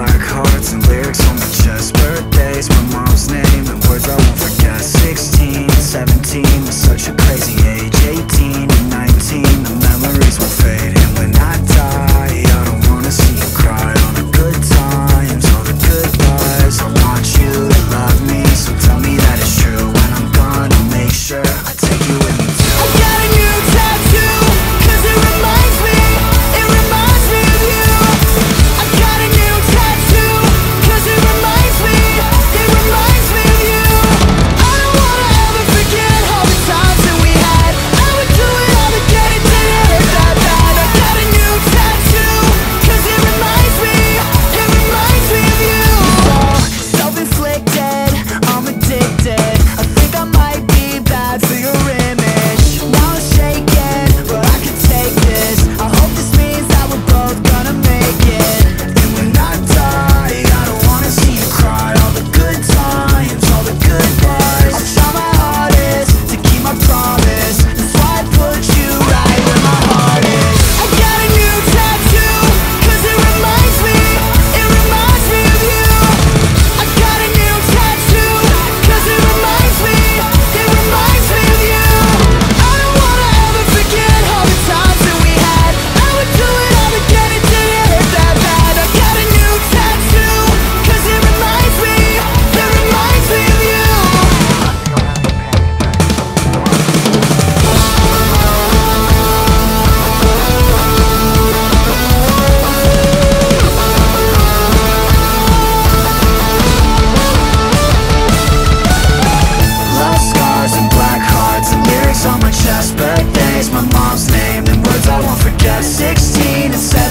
black hearts and lyrics on my chest. Birthdays, my mom's name, and words I won't forget. 16, 17 was such a crazy age. 18 said